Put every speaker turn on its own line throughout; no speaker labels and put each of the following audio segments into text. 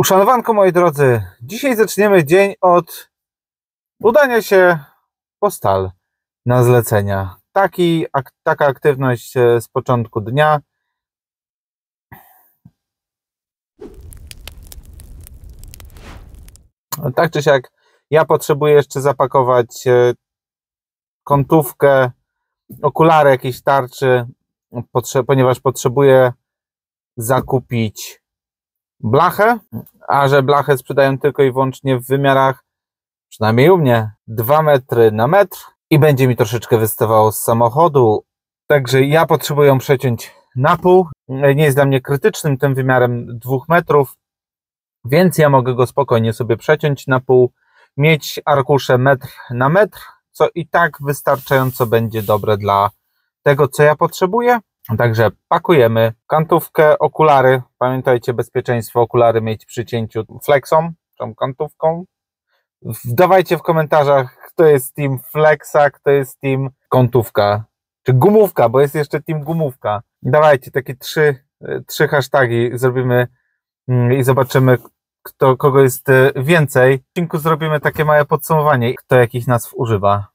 Uszanowanko moi drodzy, dzisiaj zaczniemy dzień od udania się po stal na zlecenia. Taki, ak, taka aktywność e, z początku dnia. Tak czy siak, ja potrzebuję jeszcze zapakować e, kątówkę, okulary jakieś tarczy, ponieważ potrzebuję zakupić blachę, a że blachę sprzedają tylko i wyłącznie w wymiarach, przynajmniej u mnie, 2 metry na metr i będzie mi troszeczkę wystawało z samochodu. Także ja potrzebuję ją przeciąć na pół. Nie jest dla mnie krytycznym tym wymiarem 2 metrów, więc ja mogę go spokojnie sobie przeciąć na pół, mieć arkusze metr na metr, co i tak wystarczająco będzie dobre dla tego, co ja potrzebuję. Także pakujemy kantówkę, okulary. Pamiętajcie, bezpieczeństwo okulary mieć przy cięciu flexą, tą kantówką. Dawajcie w komentarzach, kto jest team flexa, kto jest team kątówka, czy gumówka, bo jest jeszcze team gumówka. Dawajcie takie trzy, trzy hasztagi zrobimy mm, i zobaczymy, kto, kogo jest e, więcej. W odcinku zrobimy takie małe podsumowanie, kto jakich nazw używa.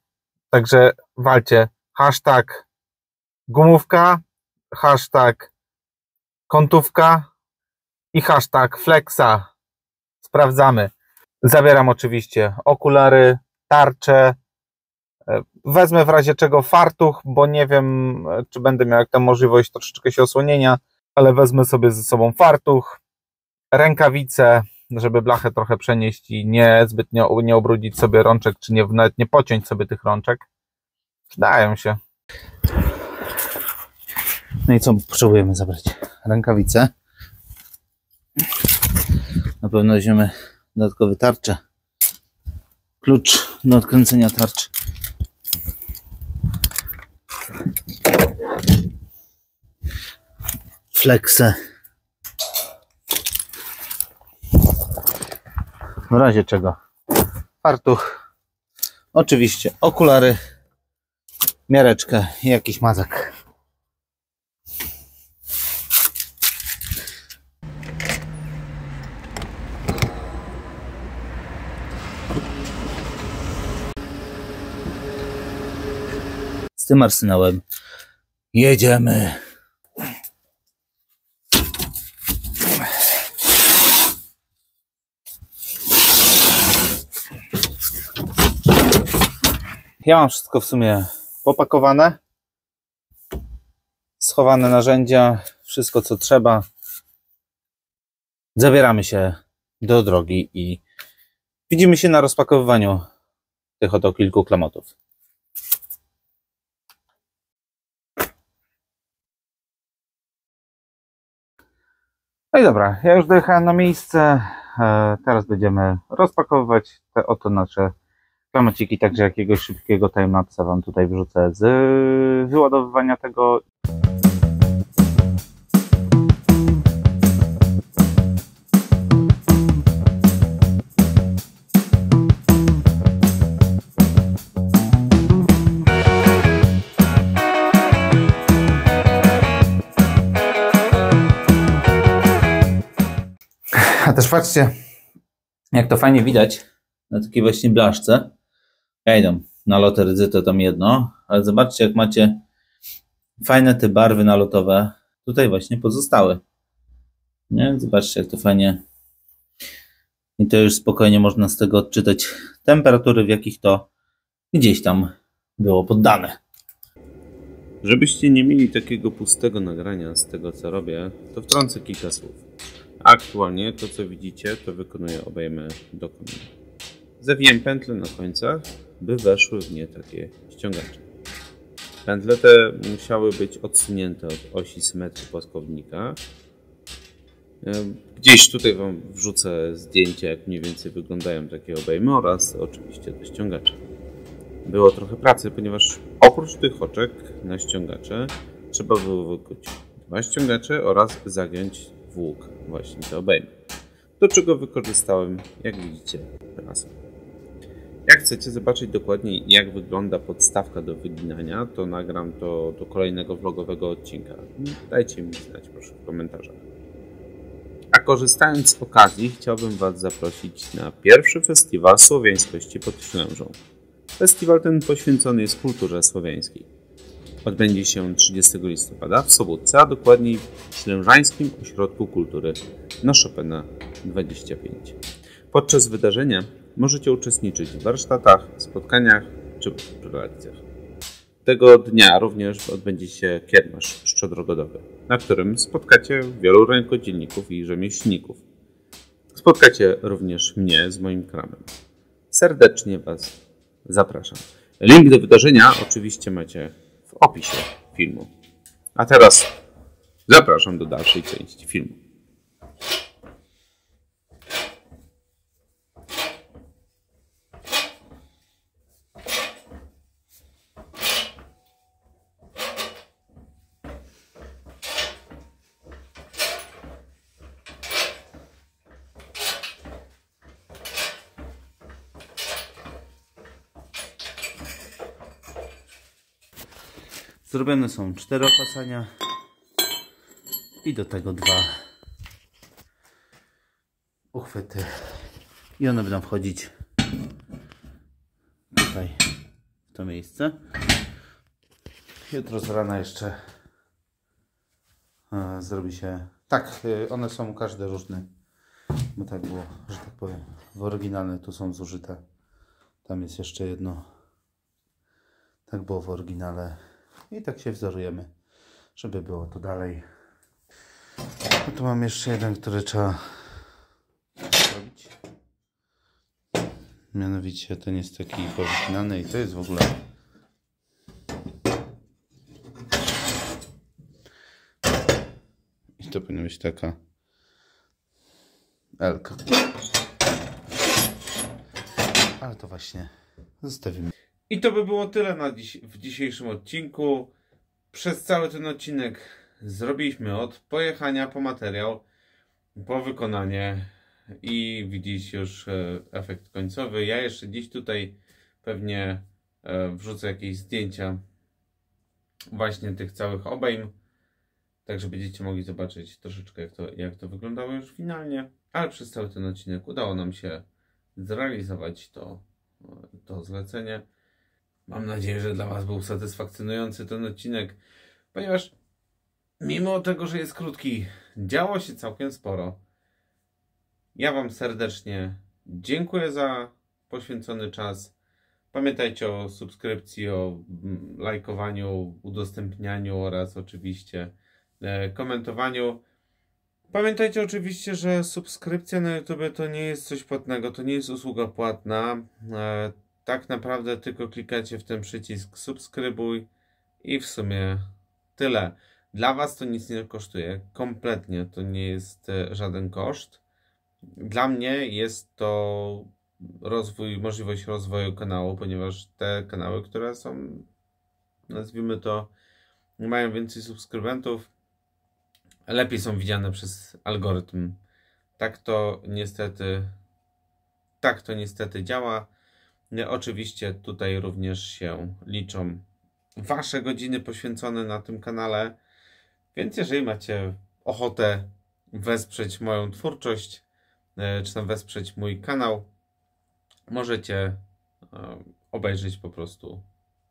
Także walcie. Hashtag gumówka, hashtag kątówka i hashtag flexa. Sprawdzamy. Zabieram oczywiście okulary, tarcze. Wezmę w razie czego fartuch, bo nie wiem, czy będę miał jak tam możliwość troszeczkę się osłonienia, ale wezmę sobie ze sobą fartuch, rękawice, żeby blachę trochę przenieść i nie zbytnio nie ubrudzić sobie rączek, czy nie, nawet nie pociąć sobie tych rączek. Przydają się. No i co potrzebujemy zabrać? Rękawice. Na pewno weźmiemy dodatkowy tarcze. Klucz do odkręcenia tarczy. Flexe. W razie czego? Fartuch. Oczywiście okulary, miareczkę i jakiś mazak. Z tym arsenałem jedziemy. Ja mam wszystko w sumie popakowane, schowane narzędzia, wszystko co trzeba. Zabieramy się do drogi i widzimy się na rozpakowywaniu tych oto kilku klamotów. No i dobra, ja już dojechałem na miejsce. E, teraz będziemy rozpakowywać te oto nasze klamociki, także jakiegoś szybkiego timelapsa Wam tutaj wrzucę z wyładowywania tego. Też patrzcie, jak to fajnie widać na takiej właśnie blaszce. Ja idę na lotę rydzy to tam jedno, ale zobaczcie jak macie fajne te barwy nalotowe tutaj właśnie pozostały. Nie? Zobaczcie jak to fajnie i to już spokojnie można z tego odczytać temperatury, w jakich to gdzieś tam było poddane.
Żebyście nie mieli takiego pustego nagrania z tego co robię, to wtrącę kilka słów. Aktualnie to co widzicie, to wykonuję obejmę do kominy. Zawijam pętle na końcach, by weszły w nie takie ściągacze. Pętle te musiały być odsunięte od osi symetrii płaskownika. Gdzieś tutaj Wam wrzucę zdjęcia, jak mniej więcej wyglądają takie obejmy oraz oczywiście te ściągacze. Było trochę pracy, ponieważ oprócz tych oczek na ściągacze trzeba było wykuć dwa ściągacze oraz zagiąć włók właśnie te obejmy. Do czego wykorzystałem, jak widzicie, teraz. Jak chcecie zobaczyć dokładniej, jak wygląda podstawka do wyginania, to nagram to do kolejnego vlogowego odcinka. Dajcie mi znać proszę w komentarzach.
A korzystając z okazji, chciałbym Was zaprosić na pierwszy festiwal słowiańskości pod Ślężą. Festiwal ten poświęcony jest kulturze słowiańskiej. Odbędzie się 30 listopada w Sobótce, a dokładniej w Ślężańskim Ośrodku Kultury na Chopina 25. Podczas wydarzenia możecie uczestniczyć w warsztatach, spotkaniach czy prelekcjach. Tego dnia również odbędzie się kiermasz szczodrogodowy, na którym spotkacie wielu rękodzielników i rzemieślników. Spotkacie również mnie z moim kramem. Serdecznie Was zapraszam. Link do wydarzenia oczywiście macie opisie filmu. A teraz zapraszam do dalszej części filmu.
Zrobione są cztery opasania i do tego dwa uchwyty. I one będą wchodzić tutaj w to miejsce. Jutro z rana jeszcze e, zrobi się. Tak, e, one są każde różne. Bo tak było, że tak powiem. W oryginalne tu są zużyte. Tam jest jeszcze jedno. Tak było w oryginale. I tak się wzorujemy, żeby było to dalej. No tu mam jeszcze jeden, który trzeba zrobić. Mianowicie ten jest taki oryginalny i to jest w ogóle i to powinna być taka Elka. Ale to właśnie zostawimy. I to by było tyle na dziś, w dzisiejszym odcinku. Przez cały ten odcinek zrobiliśmy od pojechania po materiał, po wykonanie i widzisz już e, efekt końcowy. Ja jeszcze dziś tutaj pewnie e, wrzucę jakieś zdjęcia właśnie tych całych obejm, tak że będziecie mogli zobaczyć troszeczkę jak to, jak to wyglądało już finalnie. Ale przez cały ten odcinek udało nam się zrealizować to, to zlecenie. Mam nadzieję, że dla Was był satysfakcjonujący ten odcinek, ponieważ mimo tego, że jest krótki, działo się całkiem sporo. Ja Wam serdecznie dziękuję za poświęcony czas. Pamiętajcie o subskrypcji, o mm, lajkowaniu, udostępnianiu oraz oczywiście e, komentowaniu. Pamiętajcie oczywiście, że subskrypcja na YouTube to nie jest coś płatnego, to nie jest usługa płatna. Tak naprawdę tylko klikacie w ten przycisk subskrybuj i w sumie tyle. Dla Was to nic nie kosztuje, kompletnie to nie jest e, żaden koszt. Dla mnie jest to rozwój, możliwość rozwoju kanału, ponieważ te kanały, które są, nazwijmy to, mają więcej subskrybentów, lepiej są widziane przez algorytm. Tak to niestety, tak to niestety działa. Oczywiście tutaj również się liczą Wasze godziny poświęcone na tym kanale, więc jeżeli macie ochotę wesprzeć moją twórczość, e, czy tam wesprzeć mój kanał, możecie e, obejrzeć po prostu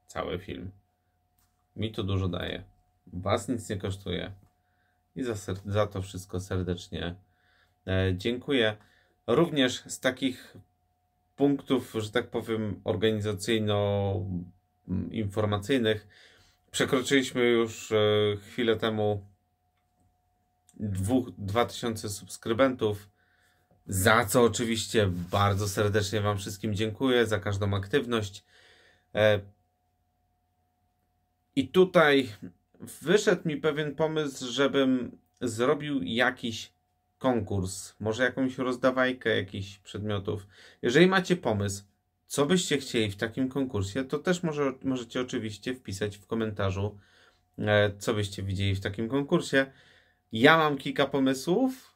cały film. Mi to dużo daje. Was nic nie kosztuje. I za, za to wszystko serdecznie e, dziękuję. Również z takich punktów, że tak powiem, organizacyjno-informacyjnych przekroczyliśmy już e, chwilę temu dwóch, 2000 subskrybentów, za co oczywiście bardzo serdecznie Wam wszystkim dziękuję, za każdą aktywność. E, I tutaj wyszedł mi pewien pomysł, żebym zrobił jakiś konkurs, może jakąś rozdawajkę jakichś przedmiotów. Jeżeli macie pomysł, co byście chcieli w takim konkursie, to też może, możecie oczywiście wpisać w komentarzu, e, co byście widzieli w takim konkursie. Ja mam kilka pomysłów.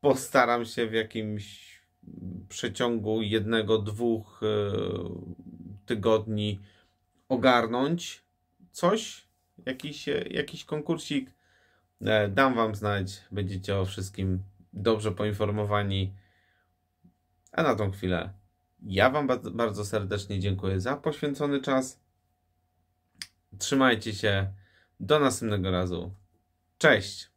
Postaram się w jakimś przeciągu jednego, dwóch e, tygodni ogarnąć coś, jakiś, jakiś konkursik. E, dam Wam znać, będziecie o wszystkim dobrze poinformowani. A na tą chwilę ja Wam ba- bardzo serdecznie dziękuję za poświęcony czas. Trzymajcie się. Do następnego razu. Cześć!